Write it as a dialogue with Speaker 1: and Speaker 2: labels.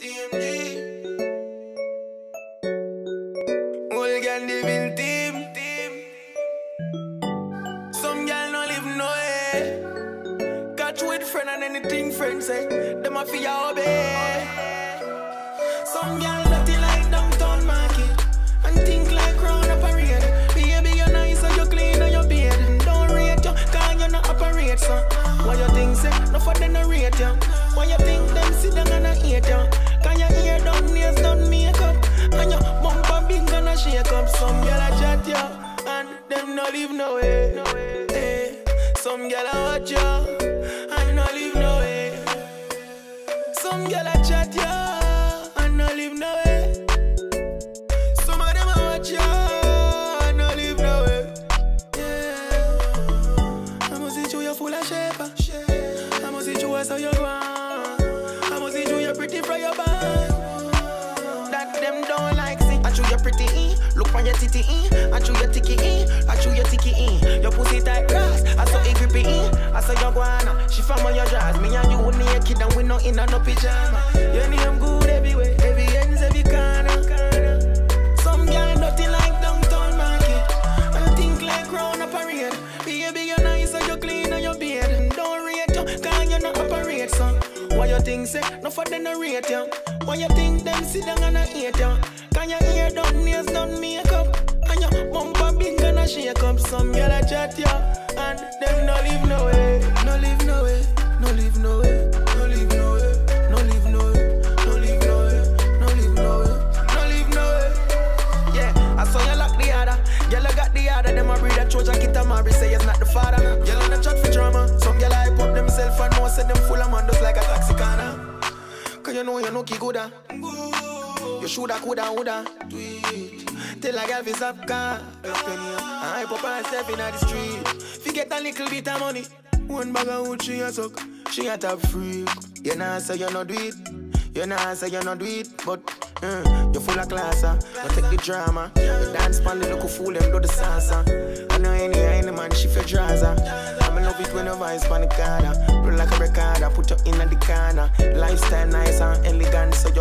Speaker 1: TMG. Old girl living team. team. Some girl no live no way. Catch with friend and anything friend say. Eh? Them a fear obey. Some girl Some girl a chat you, and them no live no way. No way. Eh. Some girl a watch you, pretty in. Look on your titty in. I chew your ticky in. Eh? I chew your ticky in. Your pussy tight grass. I saw it grippy in. I saw your guana. She from on your jaws. Me and you naked and we not in a no pajama. Your name good everywhere. Every ends, every corner. Some girl dirty like downtown market. And think like crown up parade. Baby, you're nice and you're clean and you beard. Don't rate you, cause you not operate, so. Why you think say, no for them no rate you? Why you think them sit down and a hate you? Can your hair done, nails done, makeup? And your bumper big gonna shake up. Some girl a chat you, and them no live no way. No live no way, no live no way. No no way, no no way. No no way, no no way. No no. Yeah, I saw you lock the other. Girl, I got the other. Them a breed a a say it's not the father. Girl, on the chat for drama. Some girl hype up themself and know say them full of man just like a taxi corner. Cause you know you know ki gooda. Ah. You shoulda, coulda, woulda. Tell a girl fi stop car. I hype up herself inna the street. Fi get a little bit of money. One bag of wood she a suck. She a top freak. You nah say you no do it. You nah say you no do it, but uh, you full of class, uh. Take the drama. You dance pan the local fool them do the salsa. I know any any man she feel draza. I'm in love it when you vice pan the corner. Roll like a recorder, put you in the corner. Lifestyle nice and elegant, so you